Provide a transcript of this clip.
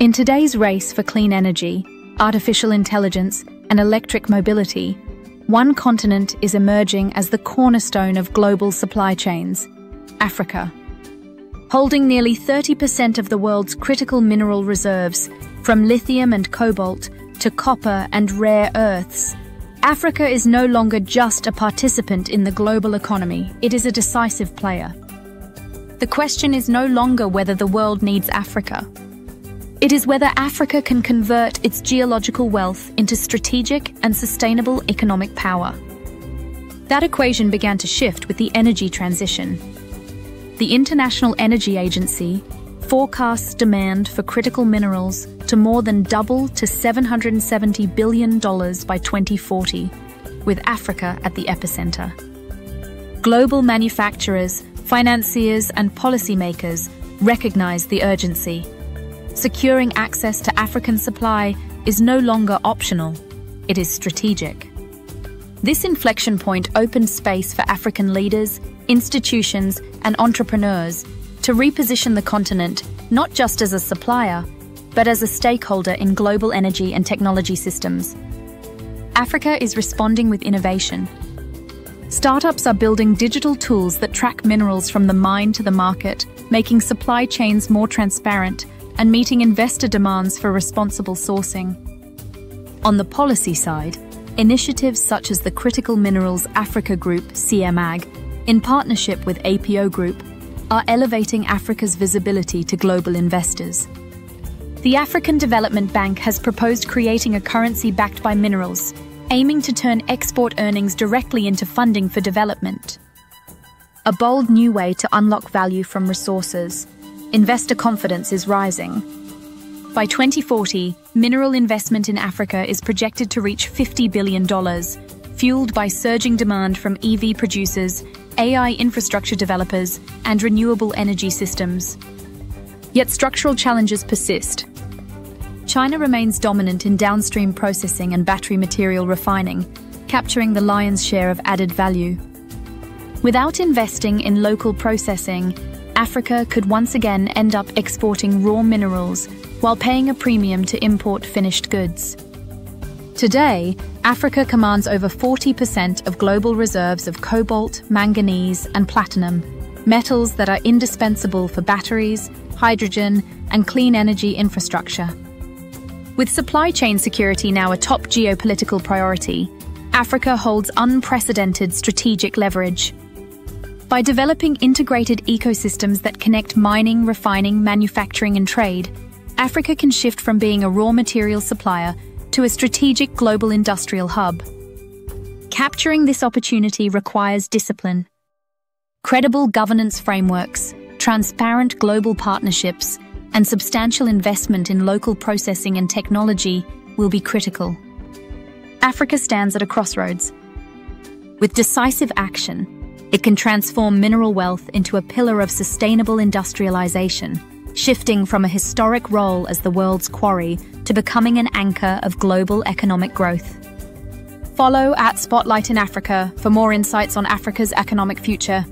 In today's race for clean energy, artificial intelligence, and electric mobility, one continent is emerging as the cornerstone of global supply chains Africa. Holding nearly 30% of the world's critical mineral reserves, from lithium and cobalt to copper and rare earths, Africa is no longer just a participant in the global economy, it is a decisive player. The question is no longer whether the world needs Africa. It is whether Africa can convert its geological wealth into strategic and sustainable economic power. That equation began to shift with the energy transition. The International Energy Agency forecasts demand for critical minerals to more than double to $770 billion by 2040, with Africa at the epicenter. Global manufacturers, financiers, and policymakers recognize the urgency. Securing access to African supply is no longer optional, it is strategic. This inflection point opened space for African leaders, institutions, and entrepreneurs to reposition the continent not just as a supplier, but as a stakeholder in global energy and technology systems. Africa is responding with innovation. Startups are building digital tools that track minerals from the mine to the market, making supply chains more transparent and meeting investor demands for responsible sourcing. On the policy side, initiatives such as the Critical Minerals Africa Group, CMAG, in partnership with APO Group, are elevating Africa's visibility to global investors. The African Development Bank has proposed creating a currency backed by minerals, aiming to turn export earnings directly into funding for development. A bold new way to unlock value from resources. Investor confidence is rising. By 2040, mineral investment in Africa is projected to reach $50 billion, fueled by surging demand from EV producers AI infrastructure developers, and renewable energy systems. Yet structural challenges persist. China remains dominant in downstream processing and battery material refining, capturing the lion's share of added value. Without investing in local processing, Africa could once again end up exporting raw minerals while paying a premium to import finished goods. Today, Africa commands over 40% of global reserves of cobalt, manganese, and platinum, metals that are indispensable for batteries, hydrogen, and clean energy infrastructure. With supply chain security now a top geopolitical priority, Africa holds unprecedented strategic leverage. By developing integrated ecosystems that connect mining, refining, manufacturing, and trade, Africa can shift from being a raw material supplier to a strategic global industrial hub. Capturing this opportunity requires discipline. Credible governance frameworks, transparent global partnerships, and substantial investment in local processing and technology will be critical. Africa stands at a crossroads. With decisive action, it can transform mineral wealth into a pillar of sustainable industrialization shifting from a historic role as the world's quarry to becoming an anchor of global economic growth. Follow at Spotlight in Africa for more insights on Africa's economic future.